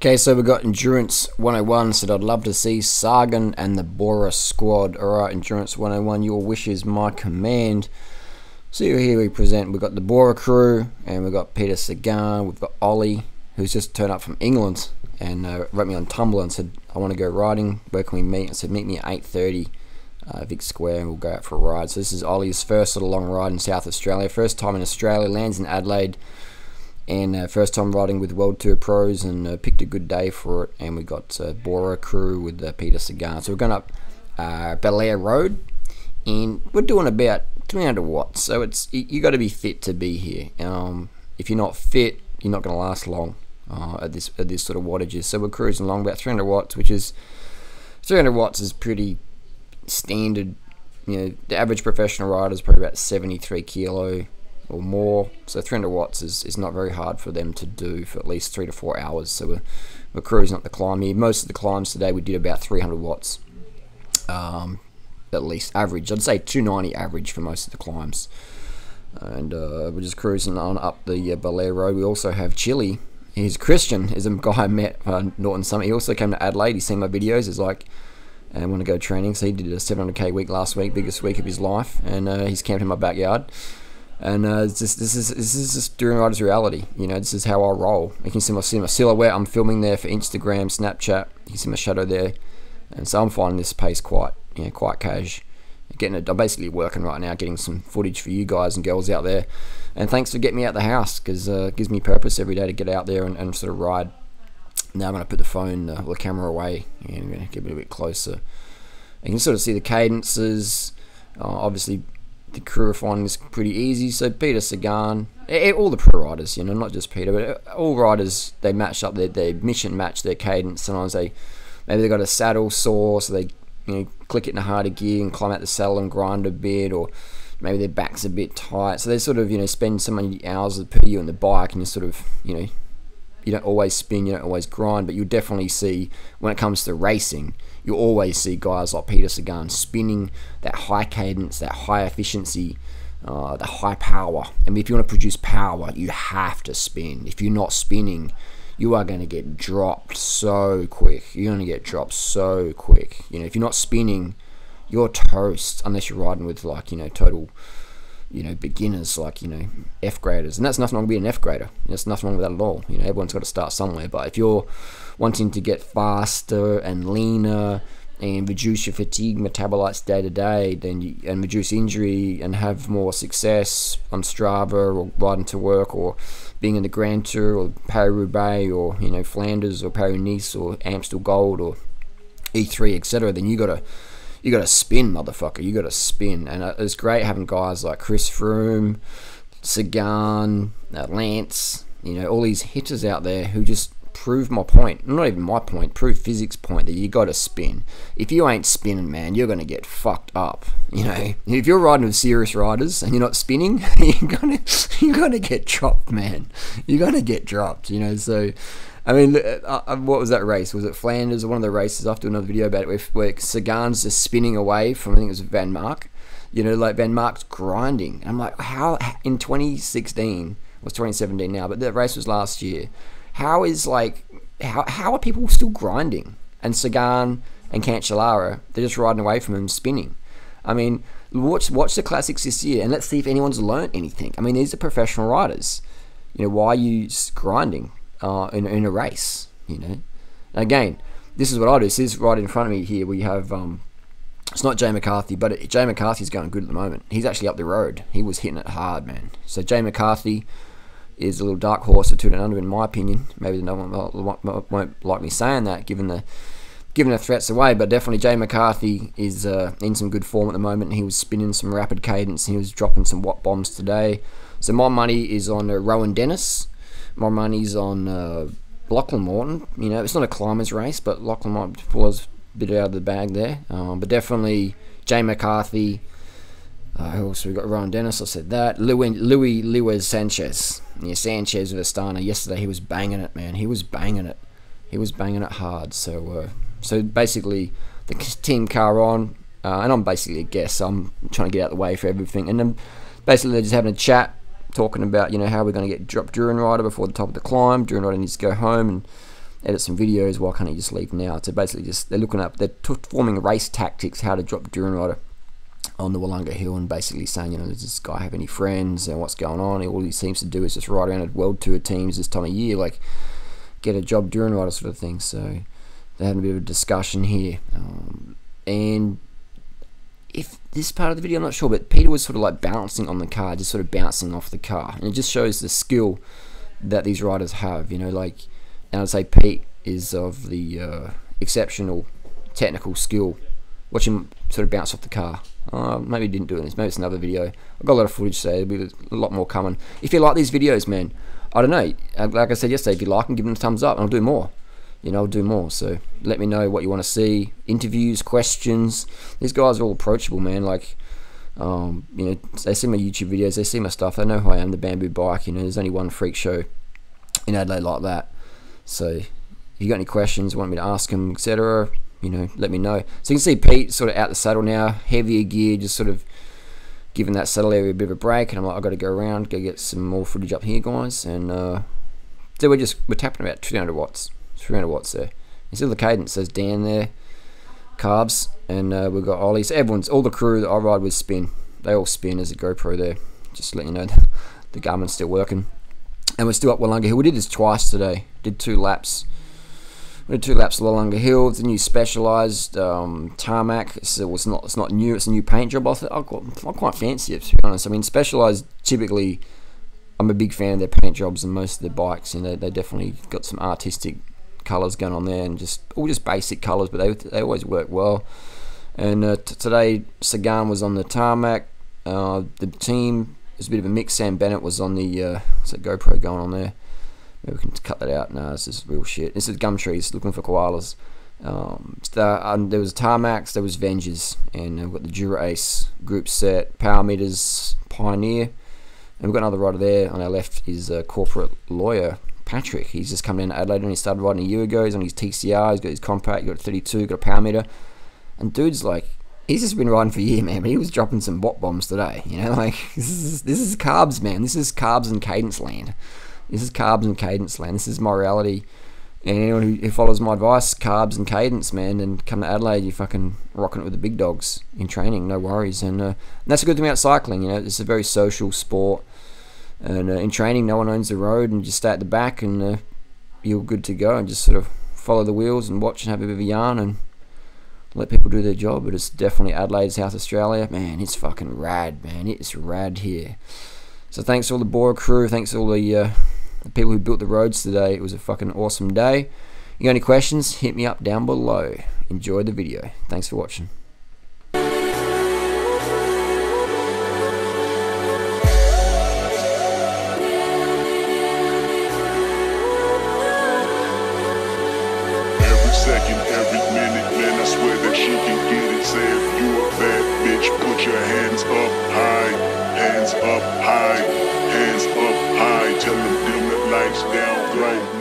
Okay, so we've got Endurance 101, said I'd love to see Sagan and the Bora squad. Alright, Endurance 101, your wish is my command. So here we present, we've got the Bora crew, and we've got Peter Sagan, we've got Ollie, who's just turned up from England, and uh, wrote me on Tumblr and said, I want to go riding, where can we meet? I said, meet me at 8.30, uh, Vic Square, and we'll go out for a ride. So this is Ollie's first little long ride in South Australia, first time in Australia, lands in Adelaide, and uh, first time riding with World Tour pros and uh, picked a good day for it. And we got uh, Bora crew with uh, Peter Sagan so we're going up uh, Belair Road. And we're doing about 300 watts. So it's you, got to be fit to be here. Um, if you're not fit you're not going to last long uh, at this at this sort of wattages. So we're cruising along about 300 watts which is 300 watts is pretty standard. You know the average professional rider is probably about 73 kilo or more. So 300 watts is, is not very hard for them to do for at least three to four hours. So we're, we're cruising up the climb here. Most of the climbs today we did about 300 watts, um, at least average. I'd say 290 average for most of the climbs. And uh, we're just cruising on up the uh, Belair Road. We also have Chili. He's Christian. Is a guy I met uh, Norton Summit. He also came to Adelaide. He's seen my videos. He's like, I want to go training. So he did a 700k week last week, biggest week of his life, and uh, he's camped in my backyard and uh, just, this is this is just Durianrider's reality. You know, this is how I roll. You can see my, see my silhouette. I'm filming there for Instagram, Snapchat. You can see my shadow there, and so I'm finding this pace quite you know quite cash. Getting it, I'm basically working right now, getting some footage for you guys and girls out there. And thanks for getting me out the house because uh, it gives me purpose every day to get out there and, and sort of ride. Now I'm going to put the phone, uh, the camera away, and I'm to get a bit closer. You can sort of see the cadences. Uh, obviously, the crew are finding this pretty easy. So Peter Sagan, all the pro riders, you know, not just Peter, but uh, all riders, they match up their, their mission match their cadence. Sometimes they maybe they got a saddle sore, so they you know click it in a harder gear and climb out the saddle and grind a bit, or maybe their back's a bit tight. So they sort of you know spend so many hours per year on the bike, and you sort of you know you don't always spin, you don't always grind, but you'll definitely see when it comes to racing, you always see guys like Peter Sagan spinning that high cadence, that high efficiency, uh, the high power. Mean, if you want to produce power, you have to spin. If you're not spinning, you are going to get dropped so quick. You're going to get dropped so quick. You know, if you're not spinning, you're toast unless you're riding with like you know total you know, beginners like, you know, F graders. And that's nothing wrong with being an F grader. There's nothing wrong with that at all. You know, everyone's got to start somewhere. But if you're wanting to get faster and leaner and reduce your fatigue metabolites day to day, then you, and reduce injury and have more success on Strava or riding to work or being in the Grand Tour or Paris-Roubaix or, you know, Flanders or Paris-Nice or Amstel Gold or E3, etc., then you got to you got to spin, motherfucker. You got to spin, and uh, it's great having guys like Chris Froome, Sagan, uh, Lance. You know, all these hitters out there who just prove my point. Not even my point. Prove physics point that you got to spin. If you ain't spinning, man, you're gonna get fucked up. You know, if you're riding with serious riders and you're not spinning, you're gonna you're gonna get dropped, man. You're gonna get dropped. You know, so I mean, uh, uh, what was that race? Was it Flanders or one of the races? I have to do another video about it where, where Sagan's just spinning away from, I think it was Vanmarcke. You know, like Vanmarcke's grinding. And I'm like, how in 2016, was 2017 now, but that race was last year. How is like, how, how are people still grinding? And Sagan and Cancellara, they're just riding away from him, spinning. I mean, watch watch the classics this year, and let's see if anyone's learnt anything. I mean, these are professional riders. You know, why are you grinding? uh, in, in a race. You know, again, this is what I do. This is right in front of me here. We have um, it's not Jay McCarthy, but it, Jay McCarthy's going good at the moment. He's actually up the road. He was hitting it hard, man. So Jay McCarthy is a little dark horse at Tour Down Under, in my opinion. Maybe no one won't like me saying that, given the given the threats away. But definitely Jay McCarthy is uh, in some good form at the moment. He was spinning some rapid cadence. He was dropping some watt bombs today. So my money is on uh, Rohan Dennis my money's on uh, Lachlan Morton. You know, it's not a climbers race, but Lachlan might pull us a bit out of the bag there. Um, but definitely Jay McCarthy. Uh, also we got Rohan Dennis. I said that. Louis Louis Luis Sanchez. Yeah, Sanchez with Astana. Yesterday he was banging it, man. He was banging it. He was banging it hard. So uh, so basically the team car on, uh, and I'm basically a guest. So I'm trying to get out of the way for everything, and then basically they're just having a chat talking about you know how we're going to get drop Durianrider before the top of the climb. Durianrider needs to go home, and edit some videos. Why can't he just leave now? So basically, just they're looking up, they're forming race tactics, how to drop Durianrider on the Willunga Hill, and basically saying, you know, does this guy have any friends and what's going on? All he seems to do is just ride around at world tour teams this time of year, like get a job Durianrider sort of thing. So they're having a bit of a discussion here, um, and if this part of the video, I'm not sure, but Peter was sort of like bouncing on the car, just sort of bouncing off the car, and it just shows the skill that these riders have. You know, like, and I'd say Pete is of the uh, exceptional technical skill. Watch him sort of bounce off the car. Uh, maybe didn't do this. Maybe it's another video. I've got a lot of footage, so there'll be a lot more coming. If you like these videos, man, I don't know. Like I said yesterday, if you like them, give them a thumbs up, and I'll do more you know, I'll do more. So let me know what you want to see. Interviews, questions. These guys are all approachable, man. Like, um, you know, they see my YouTube videos, they see my stuff, they know who I am, the bamboo bike. You know, there's only one freak show in Adelaide like that. So if you got any questions, want me to ask them, etc., you know, let me know. So you can see Pete sort of out the saddle now, heavier gear, just sort of giving that saddle area a bit of a break. And I'm like, I've got to go around, go get some more footage up here, guys. And uh, so we're just, we're tapping about 200 watts. 300 watts there. You see the cadence, says Dan there, carbs, and uh, we've got Ollie. So everyone's, all the crew that I ride with spin. They all spin as a GoPro there. Just let you know, the Garmin's still working. And we're still up Willunga Hill. We did this twice today. Did two laps. We did two laps of Willunga Hill. A new Specialized um, tarmac. So it's not it's not new. It's a new paint job. I, I, quite, fancy it to be honest. I mean, Specialized typically. I'm a big fan of their paint jobs and most of their bikes. You know, they definitely got some artistic colours going on there, and just all just basic colours, but they they always work well. And uh, today, Sagan was on the tarmac. Uh, the team is a bit of a mix. Sam Bennett was on the uh, what's that GoPro going on there? We can cut that out. No, this is real shit. This is Gumtrees looking for koalas. Um, the, um, there was Tarmacs, there was Venges, and we've got the Dura Ace group set, Power Meters, Pioneer, and we've got another rider there on our left is a corporate lawyer Patrick. He's just come in Adelaide and he started riding a year ago. He's on his TCR, he's got his compact, he's got a 32, got a power meter. And dude's like, he's just been riding for a year, man, but he was dropping some watt bombs today. You know, like, this is, this is carbs, man. This is carbs and cadence land. This is carbs and cadence land. This is my reality. And anyone who, follows my advice, carbs and cadence, man, and come to Adelaide, you're fucking rocking it with the big dogs in training, no worries. And, uh, and that's a good thing about cycling, you know, it's a very social sport. And uh, in training, no one owns the road, and you stay at the back, and uh, you're good to go, and just sort of follow the wheels and watch and have a bit of a yarn and let people do their job. But it's definitely Adelaide, South Australia. Man, it's fucking rad, man. It's rad here. So thanks to all the Bora crew. Thanks to all the, uh, the people who built the roads today. It was a fucking awesome day. You got any questions? Hit me up down below. Enjoy the video. Thanks for watching. second, every minute, man, I swear that she can get it. A bad bitch, put your hands up high, hands up high, hands up high. Tell them down right